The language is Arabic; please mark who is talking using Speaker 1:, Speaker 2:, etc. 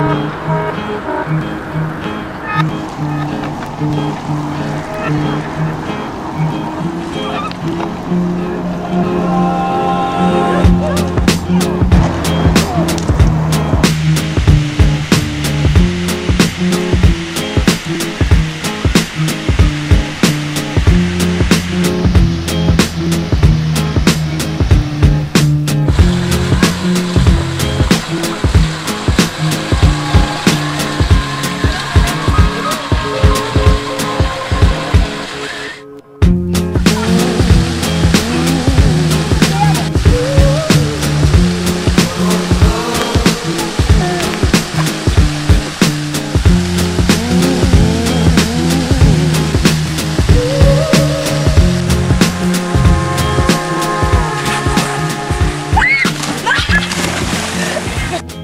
Speaker 1: Thank you. えっ